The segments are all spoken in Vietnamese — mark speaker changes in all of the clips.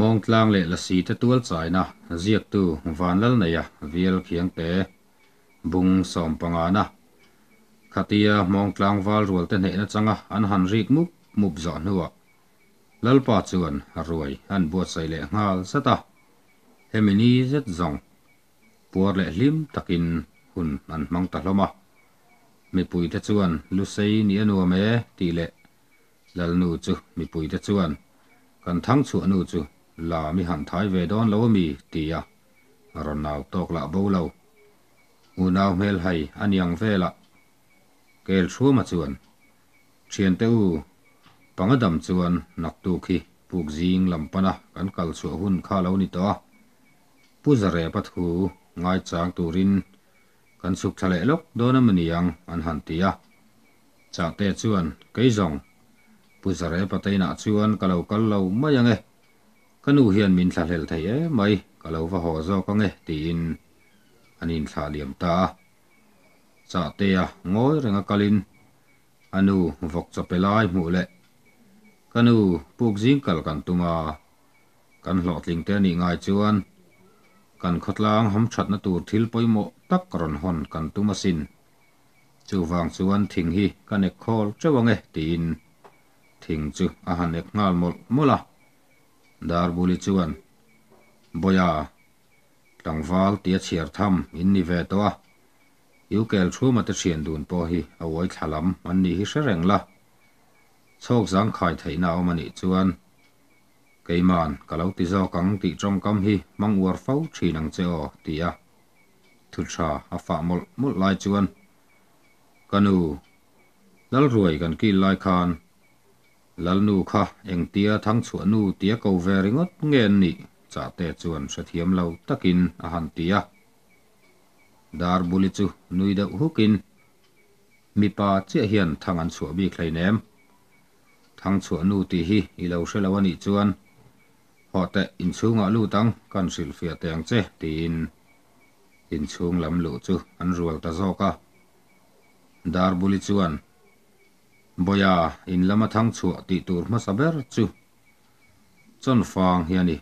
Speaker 1: mong tlang le la si te tual chai na. Ziak tu van lal nei a vial khiang te bung som panga na. Khatia mong tlang wal rual te nei na changa an han rik mu mup zo nuwa lalpa chuan ruai an bo sai le ngal sata hemini zet zong puar le lim takin hun an mang ta hloma mi pui te chuan lu sei ni anu me ti le lal nu chu mi pui te chuan kan thang chu anu chu. la mi han thai ve don lo mi ti ya. Ron nau tok la bo lo u nau mel hai an yang ve la. Kel chu ma chuan. Thian te u pangadam chuan nak tu khi puk jing lam pana kan kal chu hun kha lo ni to. Pu puzare pathu ngai chang turin kan suk thale lok dona ni yang an han ti ya. Chang te chuan kei jong pu zare puzare pataina chuan kalau kalau mayang e. kanu hian min thla hel thei e mai kalau va ho zo ka nge tin nhìn thla liam ta. Cha te a à, ngoi renga kalin anu vok chapelai mu le kanu puk jing kal kan tuma kan hlotling te ni ngai chuan kan khotlang ham that na tur thil poimo tak karon hon kan tumasin chu wang chuan thing hi kan ek khol chewange tin thing chu a à han ek ngal mol mola dar buli chuan. Boya. Tlangwal tia chiar tham in ni ve to a. Yu kel thu ma te thian dun po hi. A wai thalam an ni hi sereng la. Chok zang khai theina o mani chuan. Keiman kalau ti zo kang ti trong kam hi. Mang war fau thi nang cheo tia thu cha a fa mol mul lai chuan. Kanu lal ruai kan ki lai khan. lal nu kha eng tia thang chu nu tia ko ve ringot nge ni. Cha te chuan sa thiam lo takin a han tia. Dar buli chu nui da hukin. Mi pa che hian thang an chu bi khlai nem. Thang chu nu ti hi i lo se lo ani chuan. Ho te in chu nga lu tang kan sil fia teng che tin. In chung lam lu chu an rual ta zo ka. Dar buli chuan boya in lama thang chu ti tur ma saber chu. Chon fang hiani.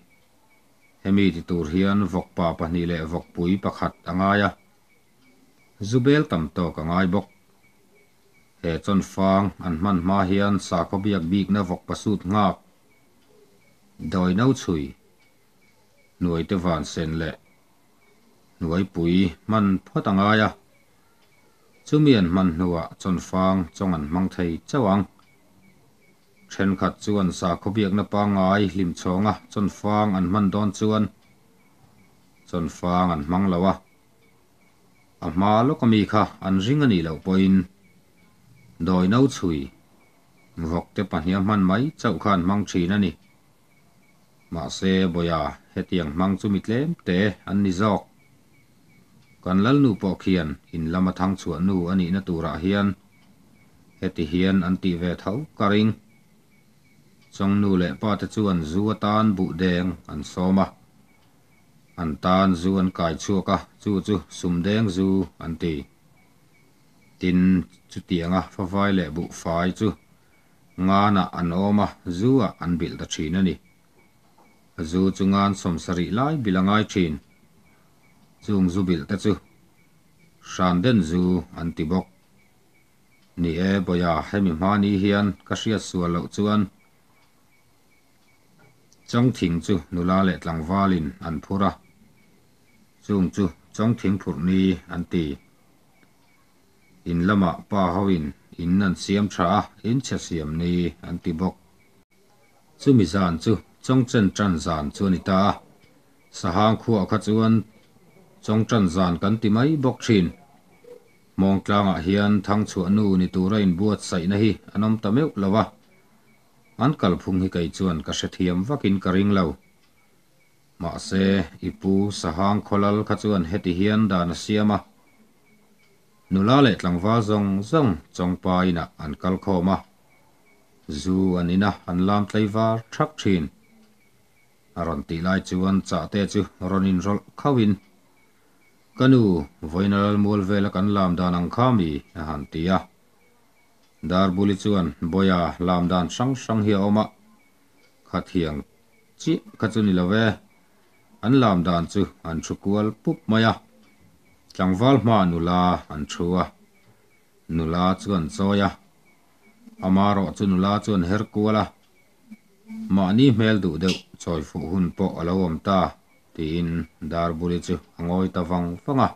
Speaker 1: Hemi ti tur hian vok pa pahni le vok pui pakhat angaya zubel tam to ka ngai bok he chon fang an man ma hian sa ko biak bik na vok pasut ngak. Doi nau chui. Nuôi te van sen le nuôi pui man phot anga ya chumian man nuwa chon fang chong an mang thei chawang then khat chuan sa khobiak na pa ngai lim chonga chon fang an man don chuan chon fang an mang lawa a ma lo kami kha an ring ani lo poin doi nau chui vok te pahnia man mai chau khan mang thina ni ma se boya hetiang mang chu mitlem te an ni zok kan lal nu po khian in lama thang chu nu ani na tura hian heti hian an ti ve thau karing chong nu le pa te chuan zuwa tan bu deng an soma an tan zu an kai chu ka chu chu sum deng zu an ti tin chu tianga fa vai le bu fai chu nga na an oma zuwa an bil da thina ni zu chungan somsari lai bilangai thin chung zu bil te chu shan den zu an ti bok. E ni e boya hemi mani hian ka hria suwa lo chuan chong thing chu nula le tlang walin an phura chung chu chong thing phur ni an ti. In lama pa hawin in an siam tha in cha siam ni an ti bok. Chu mi zan chu chong chen tran zan ni ta sahang khu kha chuan chong chan zan kan ti mai bok thin mong tlang a hian thang chu anu ni tura in buat sai na hi anom ta meu lawa an kal phung hi kai chuan ka sathiam ka ring lo. Ma se ipu sahang kholal kha chuan heti hian dan siama nula le tlangwa zong zong chong pa ina an kal khoma zu anina an lam tlaiwa thak thin aron ti lai chuan cha te chu ronin rol khawin kanu voinal mol vela kan lam dan ang khami han tia dar buli chuan boya lam dan sang sang hi oma. Khathiang chi khachuni love an lam dan chu an chukwal pup maya changwal ma nula an chua nula chuan zoya amaro chu nula chuan her kuala ma ni mel du deuh choi fu hun po alawam ta. tiin dar buri chu angoi ta vang fanga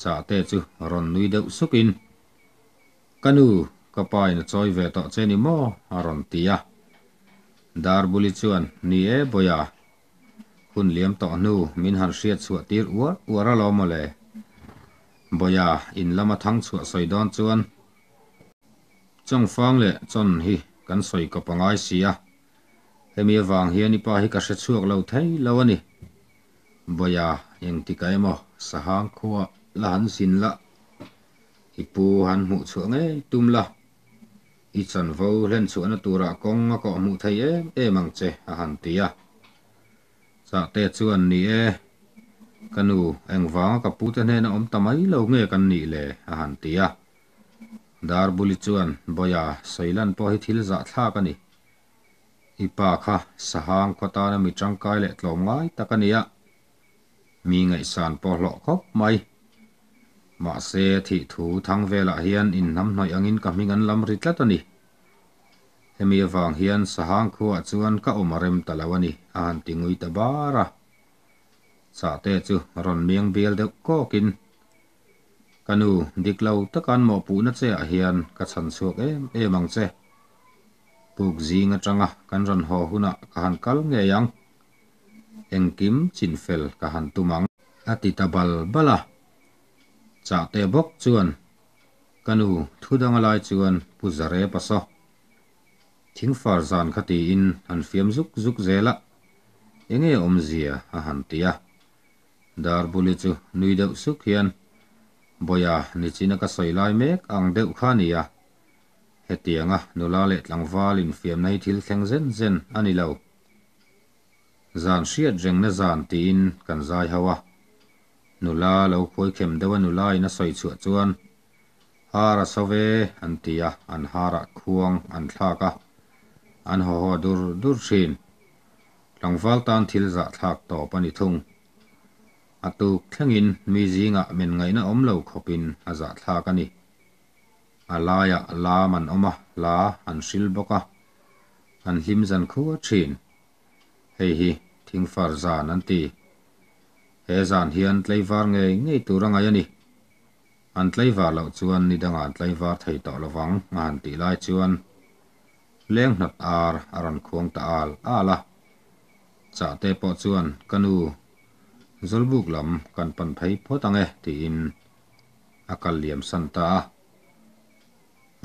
Speaker 1: cha te chu ron nui de sukin kanu kapai na choi ve ta cheni mo aron tia dar buli chuan ni e boya kun liam to nu min han hriat chu tir wa wara lo mo le. Boya in lama thang chu soi don chuan chong fang le chon hi kan soi ka pangai sia hemi wang hian ipa hi ka hre chuak lo thei lo ani boya eng ti kai mo sahang khuwa la han sin la ipu han mu chu nge tum la i chan vo len chu na tura kong ko mu thei e e mang che a han tia sa te chuan ni e kanu eng wang ka pu te na om tamai lo nge kan ni le a han tia dar buli chuan boya sailan po hi thil za thla ka ni ipa kha, sahang kota na mi tangkai le tlom ngai takania. Mi ngai san po lo khop mai. Ma se thi thu thang vela hian in nam noi angin ka mingan lam rit la tani hemi awang hian sahang khuwa chuan ka omarem talawani an tingui ta bara sa te chu, ron miang bial de ko kin. Kanu diklo takan mo pu na che a hian ka chan chuak em em ang che. pukzi nga changa kanran ho huna kahan kal nge yang. Engkim chinfel kahan tumang ati tabal bala. Cha te bok chuan. Kanu thudang lai chuan puzare paso thing far zan khati in an fiam zuk zuk zela enge omzia a han tia dar buli chu nui deuh suk hian. Boya ni china ka soilai mek ang deuh khania nia hetianga nula le tlangwal in fiam nei thil thleng zen zen, ani lo. Zan hriat reng na zan tin, kan zai hawa. Nula lo khoi khem dewa nula ina soi chu chuan. Hara sove, an tia, an hara khuang, an thlaka an ho ho dur dur thin tlangwal tan thil za thlak to pani thung. Atuk thlengin mi zinga men ngai na om lo khopin aza thlak ani. alaya la man oma la an shil boka. An hlim zan khu chin. Hei hi thing far zan an ti. He zan hian tleivar nge ngei turang ai ani an tleivar lo chuan ni danga tleivar thei to lawang ngan ti lai chuan. Leng hnat ar aran khuang ta al ala. Cha te po chuan kanu. Zolbuk lam kan pan phei photange ti in. Akal liam san ta.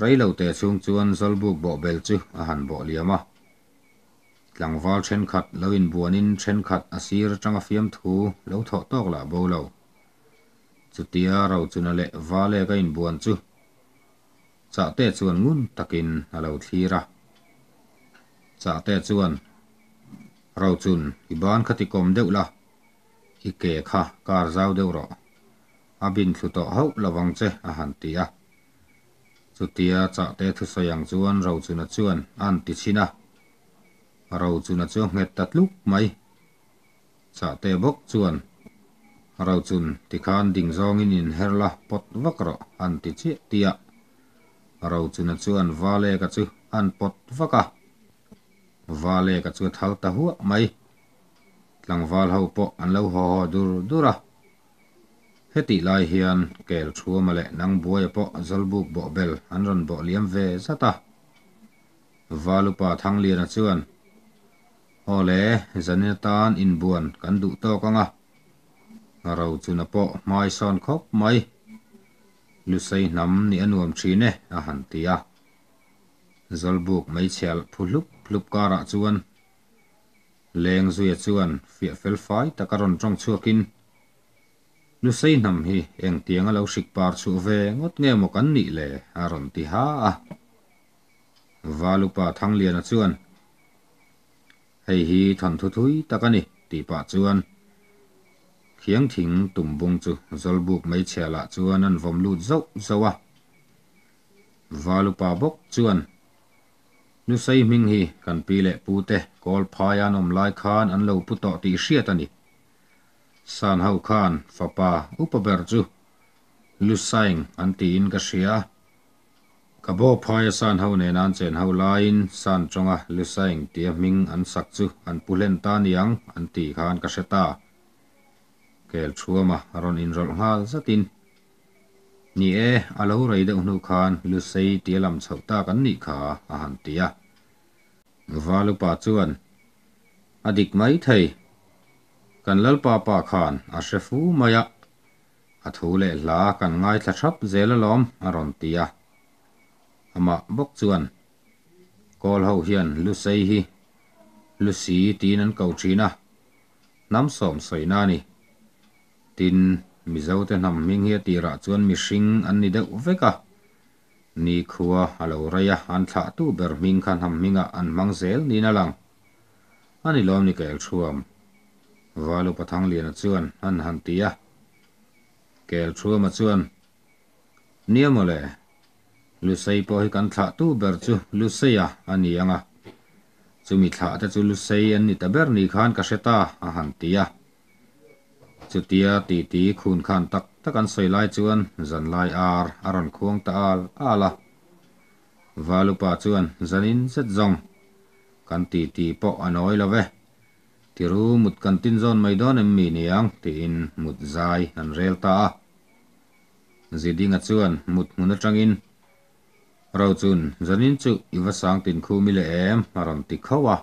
Speaker 1: Reilo te chung chuan zolbuk bo bel chu a han bo liama tlangwal then khat lo in buanin then khat a sir tanga fiam thu lo tho tok la bo lo chutia ro chuna le vale ka in buan chu. Cha te chuan ngun takin a lo thira cha te chuan ro chun iban khati kom deuh la i ke kha kar zau deuh ro abin thu to hau lawang che a han tia chutia cha te thu sayang chuan ro chuna chuan an ti china ro chuna chu nget tatluk mai cha te bok chuan ro chun ti khan ding zong in in herla pot vakro an ti chi tia ro chuna chuan vale ka chu an pot vaka vale ka chu thal ta huwa mai tlangwal ho po an lo ho ho dur dura heti lai hian kel thua male nang buai e po zalbuk bo bel, an ron bo liam ve zata valupa thang lian a chuan. Ole zanatan e in buan, kan du to kanga ngaro chuna po, mai son khop mai. Lu sei nam ni anuam thine a han tia zalbuk mai chel phulup phulup kara chuan. Leng zuya e chuan fia fel fai takaron tong chuakin nu sei nam hi eng tianga lo sik par chu ve ngot nge mo kan ni le aron ti ha a. Valupa thang lian a chuan. Hei hi than thu thui takani ti pa chuan. Khiang thing tum bung chu zolbuk mai chela chuan an vom lut zo zo zawa valupa bok chuan. Nu sei ming hi kan pi le pu te kol phaya nom lai khan an lo pu to ti hriat ani san hau khan fa fapa upaber chu an ti in ka shia ka bo phaya san hau ne nan chen hau lain san chonga lu saing ti ming an sak chu an pulen ta niang an ti khan ka seta kel chuama ron in rol ngal zatin ni e alo rei de unu khan lu sei ti lam chhau ta kan ni kha a han tia. Valu pa chuan adik mai thei kan lal pa pa khan a shefu maya. A thu le la kan ngai thla thap zela lom a ron tia. Ama bok chuan. Kol ho hian lu sei hi. Lu si tin an kau thina nam som soina ni. Tin mi zo te nam ming hi ti ra chuan mi hring an ni deuh veka ni khuwa alo raya an thla tu ber ming khan ham minga an mang zel ni na lang. Ani lom ni kael thuam walu pathang lian chuan, an han tia kel thuam a chuan. Niamole lu sei po hi kan thla tu ber chu, lu sei a ani anga. Chumi thla te chu lu sei an ni ta ber ni khan ka seta a han tia chu tia ti ti, khun khan tak takan soi lai chuan, zan lai ar aron khuang ta al ala valu pa chuan zanin set zong. Kan ti ti po anoi love tiru mut kan tin zon mai don em mi ni ang tin mut zai an rel ta. Zidi nga chuan mut mun atangin rau chun zanin chu iwa sang tin khu mi le em aram ti khawa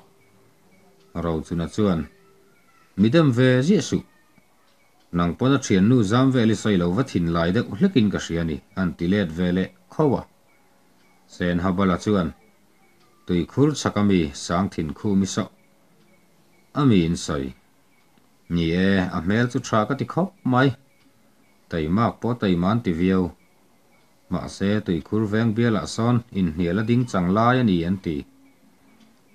Speaker 1: rau chun a chuan midam ve ji su. Nang pona thian nu zam ve li sai lo wa thin lai de ulekin ka hriani an tilet ve le khawa sen habala chuan tui khur chakami sang thin khu mi so ami in soi. Ni e a mel chu tha ka ti khop mai. Tai mak po tai man ti viau ma se tui khur veng bia la son, in hniala ding chang lai ani an ti.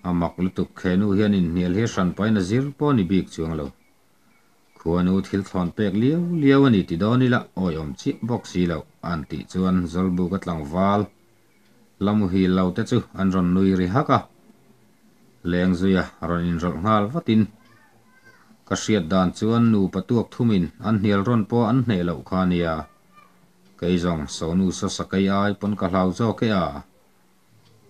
Speaker 1: A mak amak lutuk khenu hian in hnial he san pai na zir po ni bik chuang lo. Khuan u thil thon pek liu liu ani ti doni la oi om chi box si lo. An ti chuan zolbu ka tlang wal lamu hi lo te chu an ron nui ri haka leng zuya ron in rol ngal vatin ka hriat dan chuan nu patuak thumin an hnial ron po an hne lo khania kei zong sonu sa sakai ai pon ka hlau zo ke a à.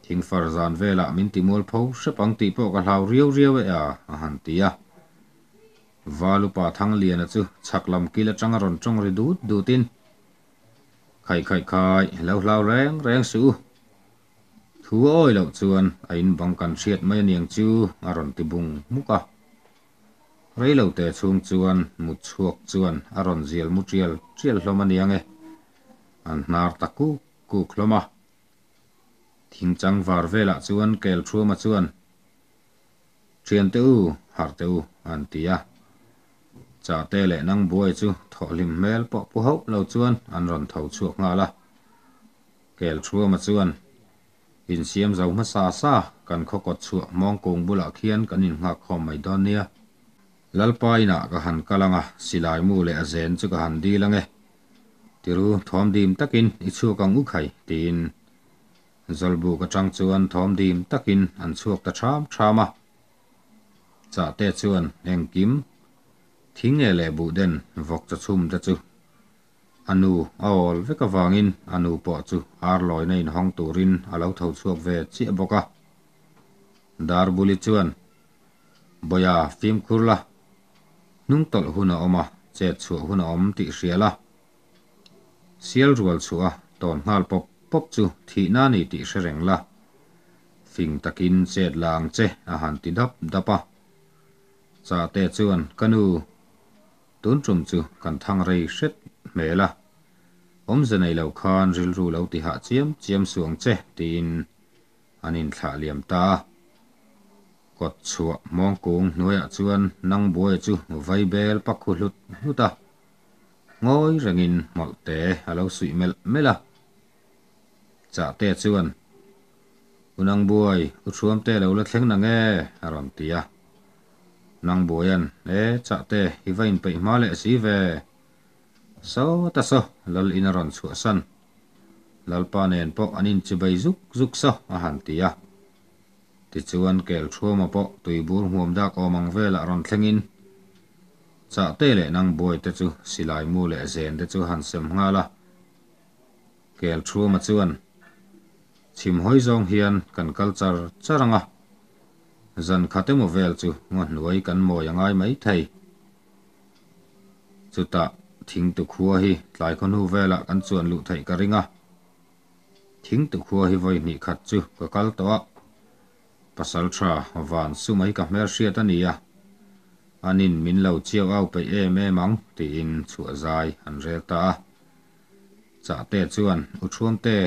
Speaker 1: thing far zan vela min ti mol pho sepang ti po ka hlau riau riau e à, a à a han tia valu pa thang lian chu chaklam kila changa ron chong ri du du tin. Khai khai khai lo hlau reng reng su thu oi lo chuan a in bang kan hriat mai niang chu a ron ti bung muka rei lo te chung chuan mu chuak chuan a ron zial mu trial trial hloma niang e an cú taku ku khloma thing chang var vela chuan kel thuma chuan thian te u har te u an tia à. cha te le nang buai chu tho lim mel po pu ho lo chuan an ron tho chuak nga la kel thua mà chuan in siam zo ma sa sa, kan kho ko chu mong kong bula khian kan in nga khom mai don nia. Lalpai na ka han kalanga silai mu le azen chu ka han di lange tiru, thom dim takin i chu kang u khai, tin. Zalbu ka chang chuan, thom dim takin an chuak ta tham thama cha te chuan, eng kim. Thing e le bu den, vok cha chum ta chu anu, aol veka wangin anu po chu, ar loi nei hong turin. Alo tho chuak ve chi boka. Dar buli chuan. Boya phim khurla. Nung tol huna oma, che chu huna om ti hriala sial rual chua, ton ngal pop pop chu, thi na ni ti sereng la. Fing takin chet lang che, a han ti dap, dapa. Cha te chuan, kanu. Tun trum chu, kan thang rei hret mela om zanei lo khan ril ru lo ti ha chiam chiam suang che tin. Anin thla liam ta. Kot chua mong kung noya chuan, nang buai chu, vai bel pakhu lut huta ngoi rangin mol te alo sui mel mela cha te chuan. Unang buai u thuam te lo la thleng na nge aron tia nang boyan e cha te, hi vain pe ma le si ve so ta so lal in ron chu san lal pa nen po anin chi bai zuk zuk so a han tia ti chuan kel thua po tui bur huam da ko mang vel a ron thlengin cha te le nang boy te chu, silai mu le zen te chu han sem nga la. Kel thua ma chuan, chim hoi zong hian kan culture charanga. Zan khatemo vel chu, ngon nuai kan mo yangai mai thei. Chuta thing tu khua hi tlai khon hu vela kan chuan lu thei ka ringa à. thing tu khua hi voi ni khat chu ka kal to. Pasal tra van su mai ka mer sia ta ni ya à. anin min lo chiao au pe e me mang ti in chu zai an rel ta. Cha te chuan u thuam te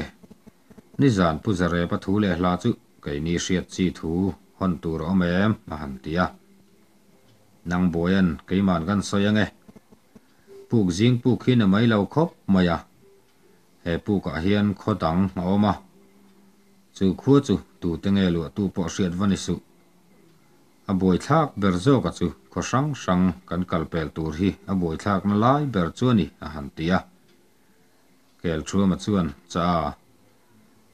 Speaker 1: ni zan pu zare pa thu le hla chu kai ni riat chi thu hon tu om em ma han tia nang boyan kai man gan soyang e puk zing puk hi na mai lo khop maya he puk a hian kho tang ma oma chu khu chu tu tenge lu tu po hriat vani su a boi thak ber zo ka chu ko sang sang kan kal pel tur hi a boi thak na lai ber chu ni a han tia kel chu ma chuan cha.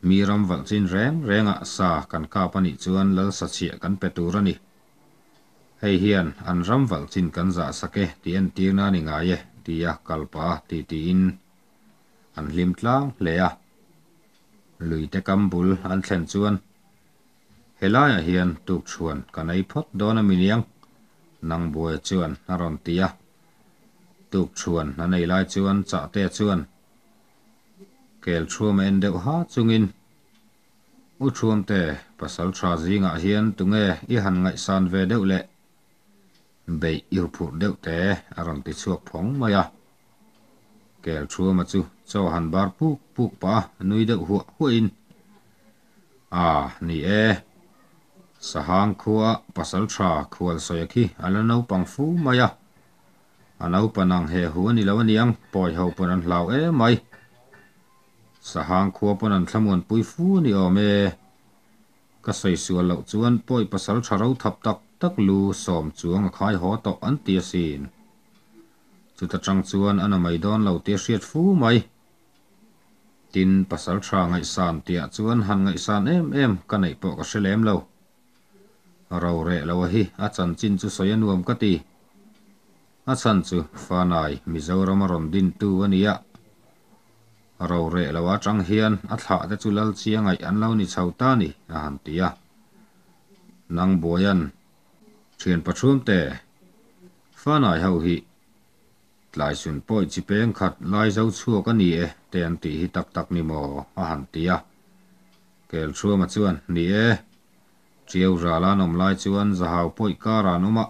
Speaker 1: Mi ram wal chin reng renga sa kan ka pani chuan lal sa chia kan pe tur ani hei hian an ram wal chin kan za sake tien tir na ni nga ye. tia kalpaa titiin an lim tlang lea luite kambul an thlen chuan helaiah hian tuk chhuan kan ei phot dawn a mi niang nang bue chuan a rawn tia tuk chhuan an ei lai chuan cha te chuan kel chhuam en deuh ha chungin u chhuam te pasal tha zingah hian tunge i han ngai san ve deuh leh be yêu phur deuh te aron ti chuak phóng maya kel thua ma chu cho han bar puk puk pa nui deuh hu huin à ni e sahang khua pasal tha khual soyaki ala no pang fu maya anau panang he hu ni lo niang poi ho panan hlau e mai sahang khua panan thlamun pui fu ni o me ka sei sual lo chuan poi pasal tha ro thap tak ตักลูสอมจวงคายหอตออันเตียสินจุดจังจวนอนามัยดอนเหล่าเตียเสียดฟูไหมตินปัสสาวะไงสานเตียจวนหันไงสานเอ็มเอ็มกันไหนปอกเสลมเราเราเร่เราฮิอาจารย์จินจุสยนวมกติอาจารย์จุฟานายมิจาวรมรมดินตูวันนี้เราเร่เราว่าจังเฮียนอัฐะแต่จุลลเชียงไงอันเล่านี่ชาวตานี่อาหันเตียนางบัวยัน thian pathum te fanai ho hi tlai sun poi chi peng khat lai zo dấu ani e. Te an ti hi tak tak ni mo a à han tia à. kel chua ma chuan ni e. Chieu ra la nom lai chuan za hau poi ka ra noma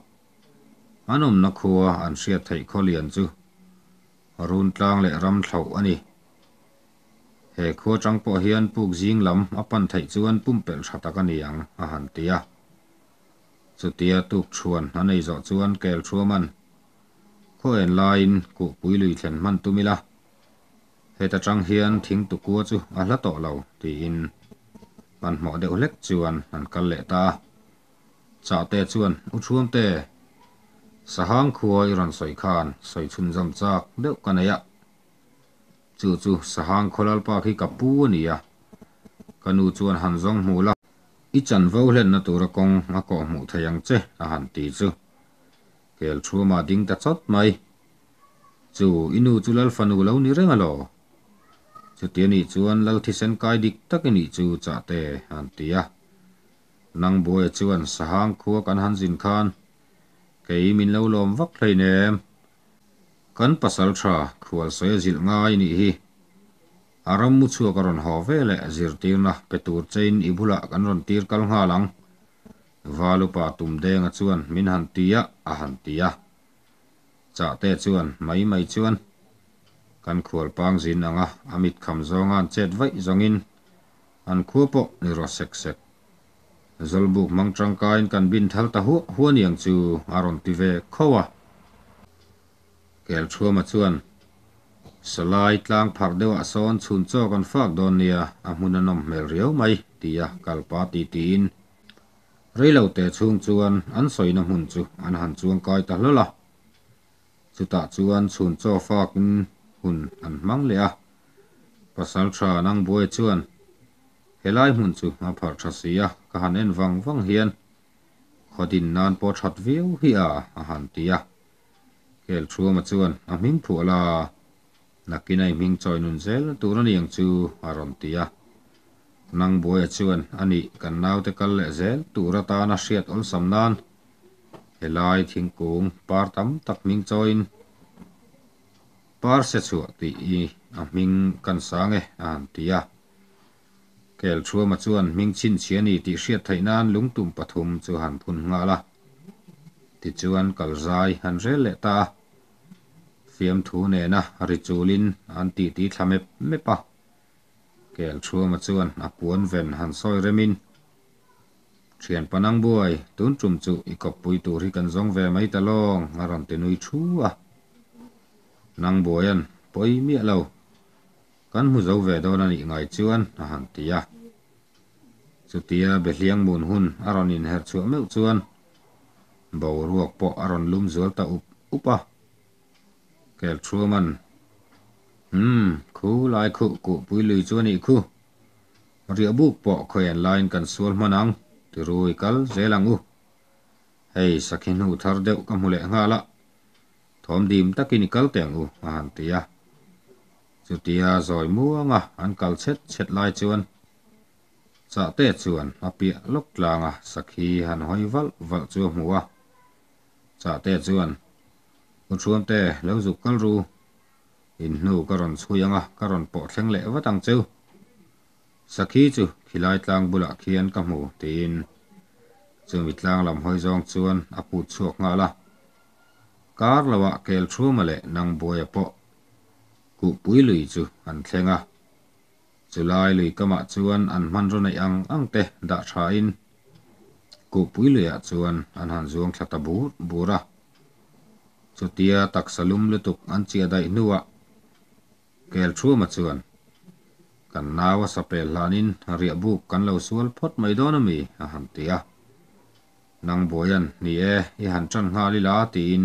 Speaker 1: anom na anh an thấy thei kholian chu run tlang le ram thlau ani he khuwa tang po hian puk jing lam apan à thei chuan pum pel thatak ani ang a han sự tia chu tia tuk chuan anei zo chuan kel thuaman kho en lain ku pui tu mi la. Hệ ta trăng hiên thing tu ku chu a hla tỏ lầu, thì in. Bàn mỏ đều lek chuan an kal lệ ta. Cha te chuan u thuam te sahang khuai ran soi khan soi chun jam chak deuh kanaya chu chu sahang kholal pa khi kapu ania kanu chuan han zong mula i chan vo hlen na tur kong a ko mu thayang che a han ti chu kel thu ma ding ta chot mai. Chu inu chu lal fanu lo ni reng alo chu ti ni chuan lal thi sen kai dik tak ni chu cha te han ti a nang bo e chuan sahang khu kan han jin khan. Kei min lo lom vak thlei ne kan pasal tha khual se zil ngai ni hi. aram mu chu karon ho vele azir tirna petur chain ibula kanron tir kal nga lang valu pa tum de nga chuan min han tia a han tia. Cha te chuan mai mai chuan kan khol pang zin anga amit kham zongan chet vai zongin. An khupo ni ro sek sek. Zolbuk mang trangkain kan bin thal ta hu huan yang chu aron tive khowa. Kel chhuama chuan สลายตลางผักเดวะซ้อนชุนโจกันฟากดอนเนียอามุนนอมเมลเรียวไม่ตียกัลปาตีตีนเรียวเต่ชวงจวนอันสวยนมุนจูอันหันจวงกายตะลละสุตาจวนชุนโจฟากินหุ่นอันมังเลียภาษาชานังบวยจวนเฮลัยหุ่นจูอาผักชัสียกหันเอ็นวังวังเฮียนขอดินนานปอชัดวิวเฮิอาอาหันตียเกลชัวมาจวนอามิงผัวลา nakinai ming choi nun zel tu na niang chu aron tia. Nang boya chuan ani kan nau te kal le zel, tura ta na hriat ol sam nan. Helai thingkung par tam tak ming choin par se chu ti i, a ming kan sang e an tia. Kel chua ma chuan, ming chin chiani ti hriat thainan lungtum pathum chu han phun nga la. Ti chuan kal zai han rel le ta fiam thu ne na ri chulin, an ti ti thlame me pa. Kel chua ma chuan a puan ven han soi remin thian panang buai tun chum chu i kop pui tu ri kan zong ve mai ta long ngaran te nui thu a nang boyan poi mi lo kan mu zo ve do na ni ngai chuan a han ti a. Chu tia be hliang mun hun aron in her chu meu chuan. Bo ruak po aron lum zual ta up upa kẻ chua mần. Hm khu lại khu cụ bùi lui chua nị khu ria buk lại cần line mà sual từ rồi rui dễ lăng u. Hei sakin hu thar đeo cầm deuh ka mule ngala thom dim takini kal teng u mà hẳn han chú chu tia mua ngà an kal chết chết lại chuan cha dạ te chuan mà bịa lúc là ngà tlanga sakhi han hoi val val chua mùa dạ cha te chuan chuam te lo dục kal ru in nu karon à, chuyanga karon po thleng le watang chu sakhi chu khilai tlang bula khian ka hmu tin chu mi tlang lam hoi zong chuan a à pu chuak nga la. Kar lawa kel thu male nang boya po ku pui lui chu an thlenga à. chulai lui kama chuan an man ro nei ang ang te da tha in ku pui lui a chuan an han zuang thlata bu bura chutia tak salum lutuk an chia dai nuwa kel thu ma chuan kan nawa sapel lanin ria buk kan lo sual phot mai dona mi a han tia nang boyan ni e i han chan nga li la tin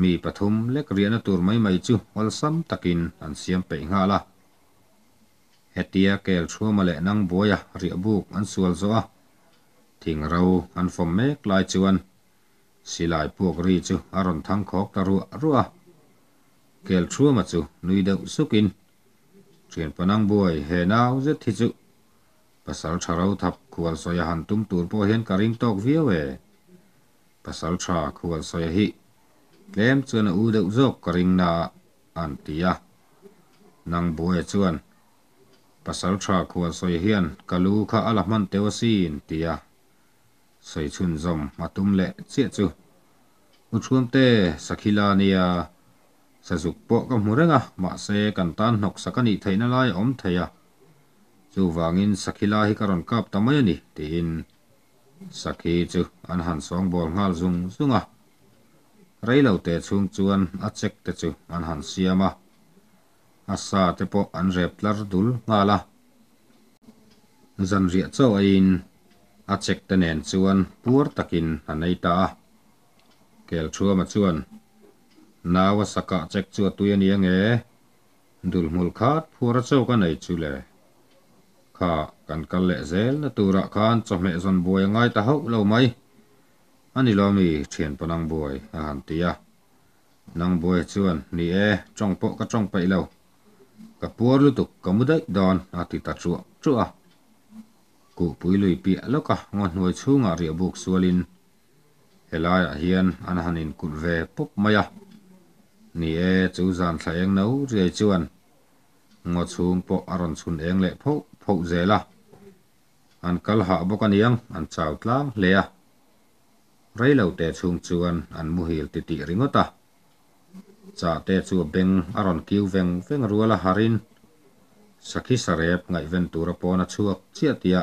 Speaker 1: mi pathum lek riana tur mai mai chu wal sam takin an siam pe nga la hetia kel thua male nang boya ri buk an sual zo a thing rau an fom mek lai chuan silai puak ri chu, aron thang khok ta ru ruwa kel thua ma chu, nui deuh sukin thian panang buai, he nau zet thi chu. Pasal tharau thap khual soya han tum tur po hen karing tok viawe pasal tha khual soya hi. Tlem chuan u deuh zawk ka ring na an tia nang buai chuan. Pasal tha khual soi hian kalu kha ala man tewa sin tia soi chun zom matum le chia chu. U chuam te sakhila nia sa zuk po ka murenga ma se kan tan nok sakani theina lai om theya chu à. wangin sakhila hi karon kap tamai ani tin sakhi chu, an han song bol ngal zung zunga à. reilo te chung chuan a chek te chu, an han siama asa à. te po an rep tlar dul ngala zan ria chaw in atsekteneen suon puortakin hän ei taa. Kel suoma suon. Naawa saka atsek suotujen jengee. Dul mul kaat puora saukan ei tsylee. Kaa kan kalle zel tuura kaan tsohme son buoy ngai ta hau lau mai. Ani lomi chien panang buoy ahan tia. Nang buoy suon ni e chong po ka chong pa ilau. Ka puor lutuk kamudai don ati ta chua chua. Puar lu tuk ka mudai don a ti ta chu chu a ku pui lui pi lo ka, ngon hnuai chunga ri buk sualin. Helai a hian an hanin kut ve pop maya ni e chu zan thlaeng no ri chuan. Ngo chung po aron chun eng le pho pho zela an kal ha bokaniang an chaw tlang le a. Reilo te chung chuan an mu hil ti ti ringota cha te chu beng aron kiu veng veng ruala harin. Sakhi sarep ngai ven tura pona chuak chia tia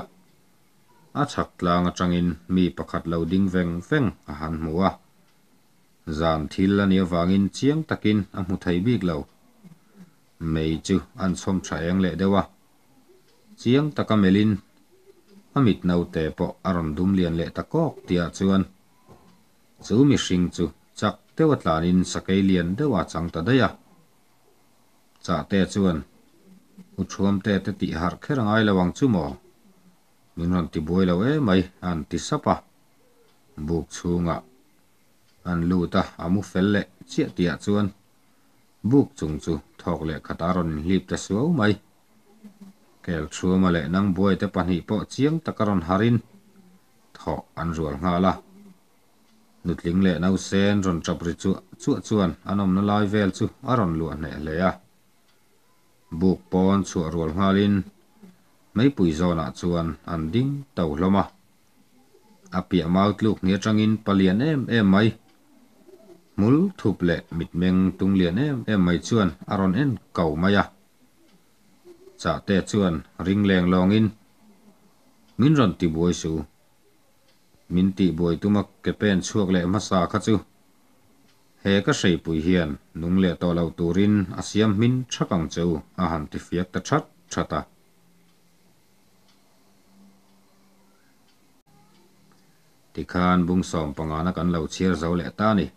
Speaker 1: a chak tlang atangin mi pakhat lo ding veng veng a han muwa zan thil ani awangin chiang takin a mu thei bik lo. Mei chu an som tha le dewa chiang taka melin amit nau te po aron dum lian le takok tia chuan. Chu mi hring chu chak tewa tlanin sakei lian dewa chang ta daya cha te chuan, u thuam te te ti har kher ngai lawang chu maw min ron ti boi lo e mai. An ti sapa. Buk chunga. An lu ta, amu fel le. Chia tia chuan. Buk chung chu, thok le khataron lip ta suau mai. Kel thuma le nang boi te pani po chiang takaron harin. Tho an rual nga la. Nutling le nau sen, ron chapri chu chu chuan, anom na lai vel chu, aron lu ne le ya. Buk pon chu rual ngalin mấy pui zona chuan an ding tàu loma apia à, maut luk nia tangin palian em em mai mul thup le mịt meng tung lian em em mai chuan aron à en kau maya à. cha te chuan ring leng longin min ron ti buai su min ti buai tumak ke pen chuak le ma sa kha chu he ka sei pui hian nung le to lo turin asiam min thakang chu a han ti fiak ta that thata tikhan bung som panga na kan lo chhir zo le ta ni